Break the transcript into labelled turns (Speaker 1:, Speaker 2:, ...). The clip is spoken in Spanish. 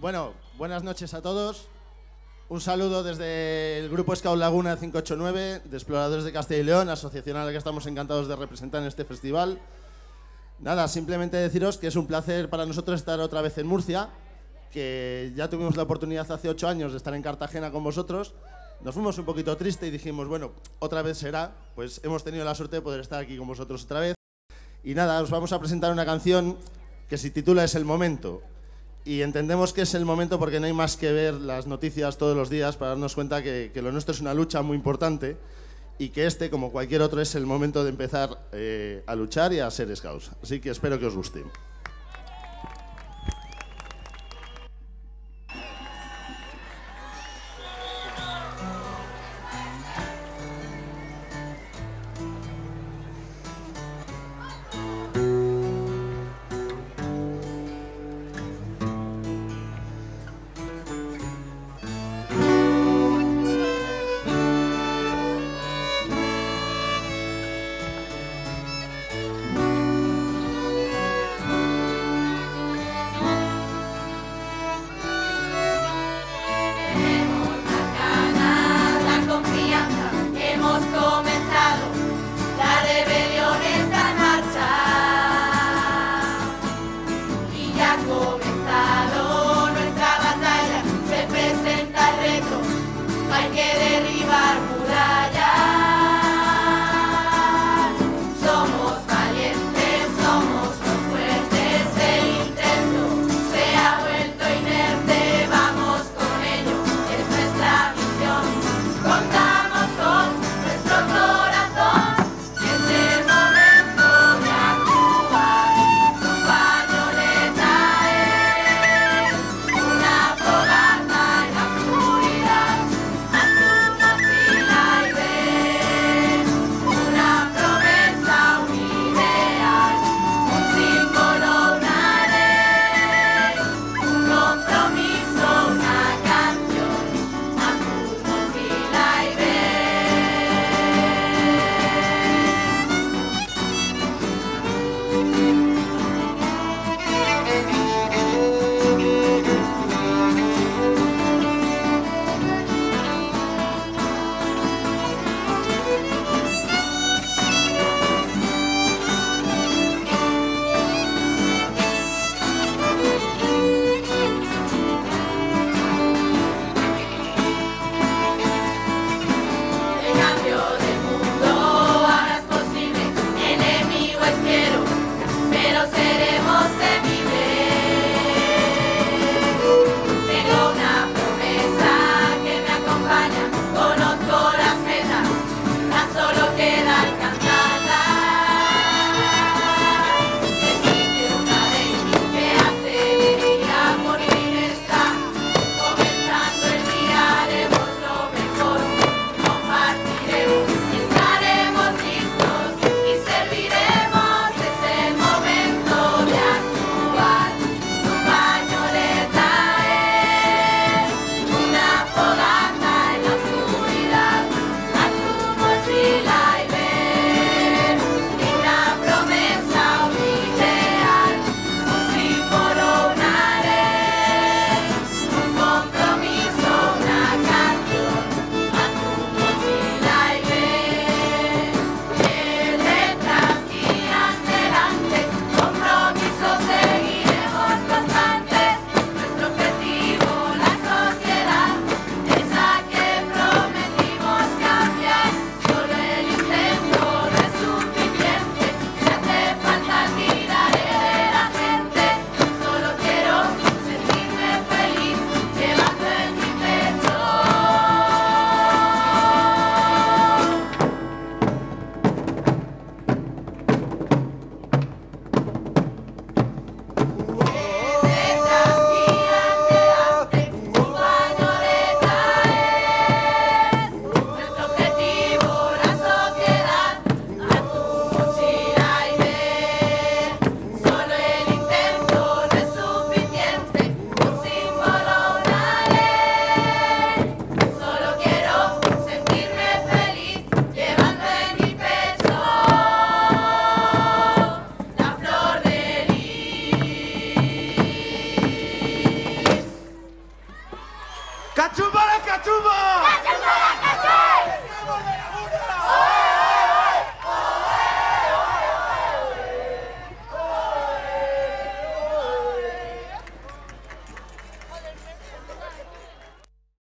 Speaker 1: Bueno, buenas noches a todos. Un saludo desde el Grupo Scout Laguna 589 de Exploradores de Castilla y León, asociación a la que estamos encantados de representar en este festival. Nada, simplemente deciros que es un placer para nosotros estar otra vez en Murcia, que ya tuvimos la oportunidad hace ocho años de estar en Cartagena con vosotros. Nos fuimos un poquito tristes y dijimos, bueno, otra vez será. Pues hemos tenido la suerte de poder estar aquí con vosotros otra vez. Y nada, os vamos a presentar una canción que se titula Es el momento. Y entendemos que es el momento porque no hay más que ver las noticias todos los días para darnos cuenta que, que lo nuestro es una lucha muy importante y que este, como cualquier otro, es el momento de empezar eh, a luchar y a ser scouts. Así que espero que os guste.
Speaker 2: 珠峰，大。